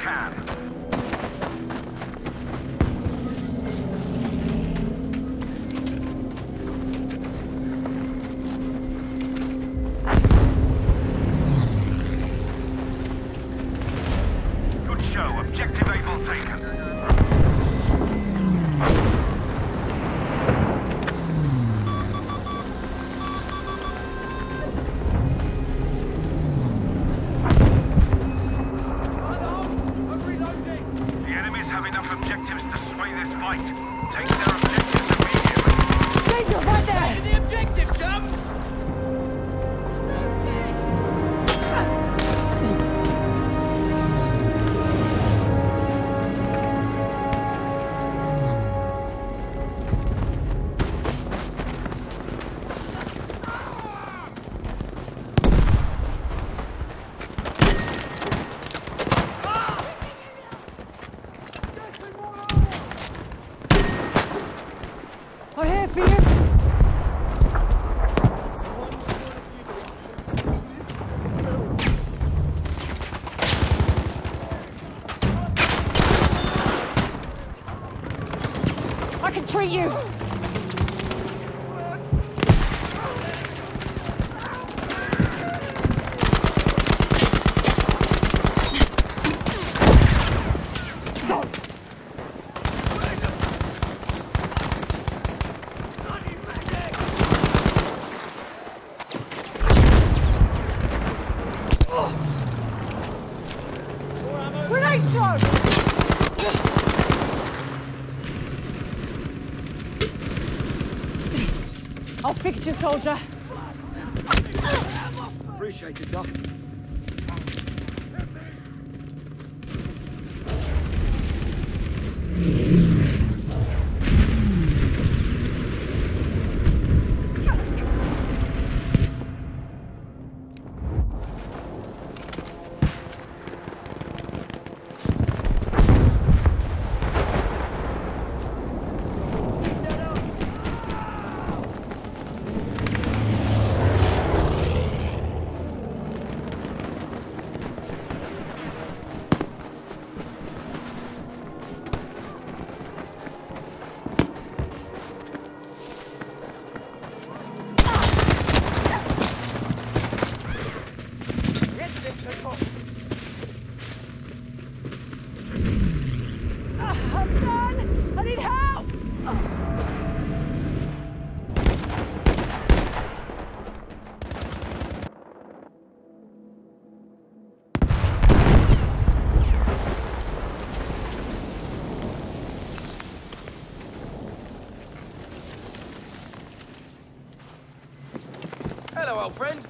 cab. I can treat you! I'll fix you, soldier. Appreciate it, Doc. friend.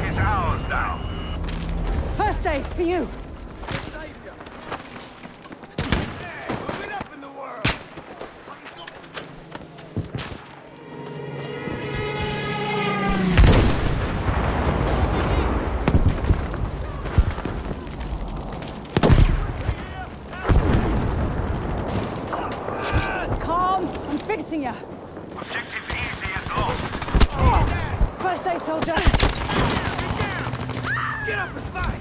Is ours now. First aid for you. up and fight!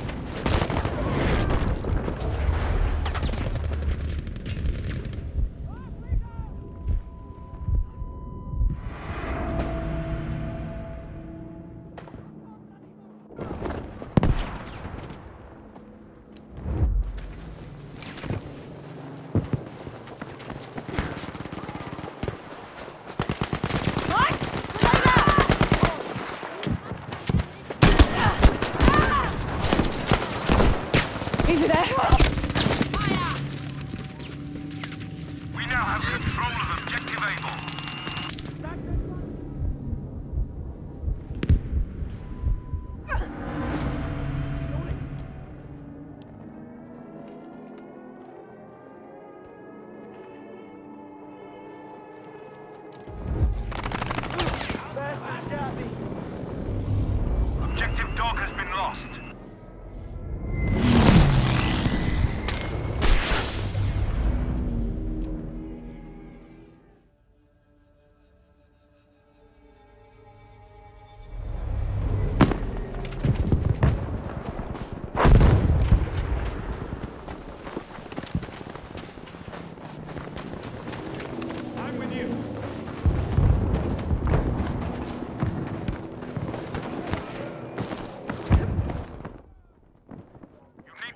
Over there.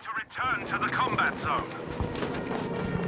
to return to the combat zone.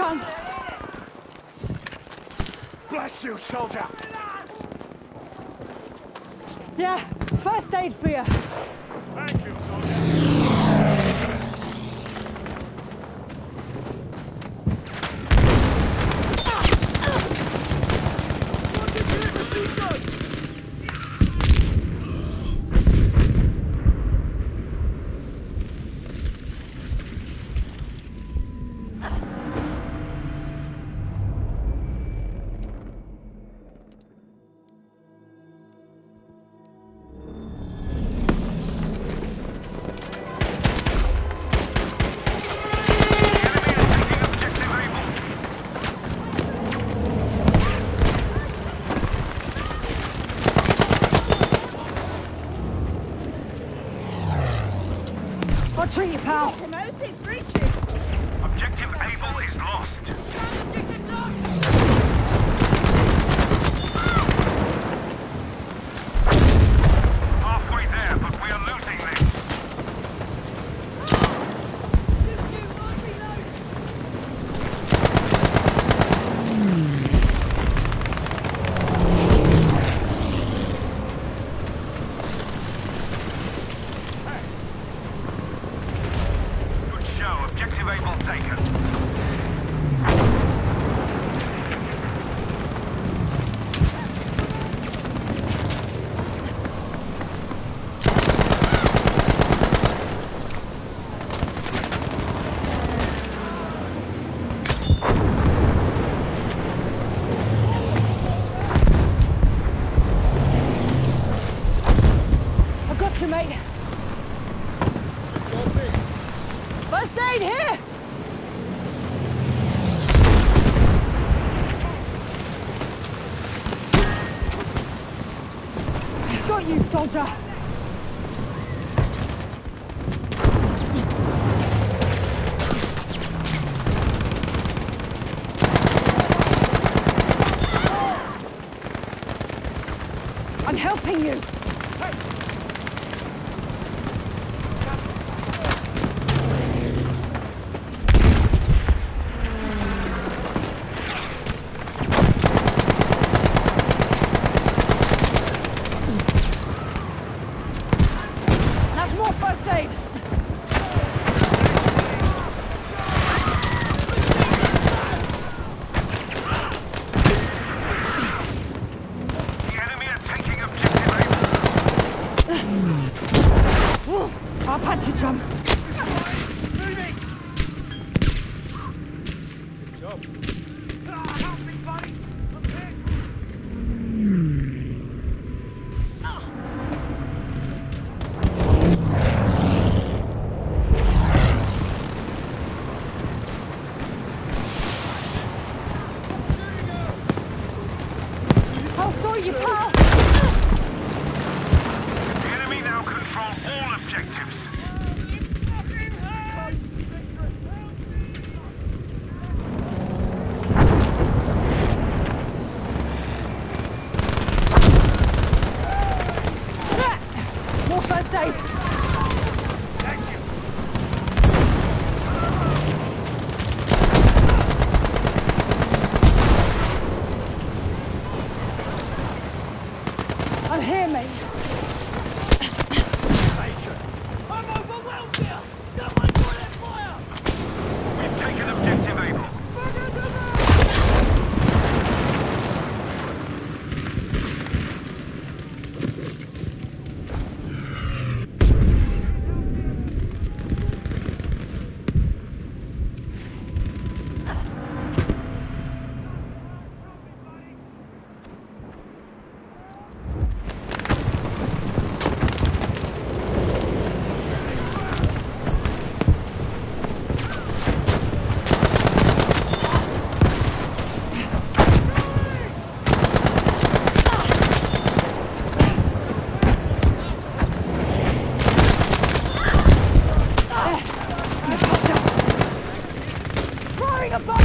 strong. Bless you, soldier. Yeah, first aid for you. Thank you, soldier. Take breach! Helping you! Firing